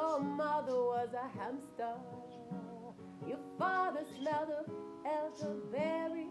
Your mother was a hamster. Your father smelled of elderberry.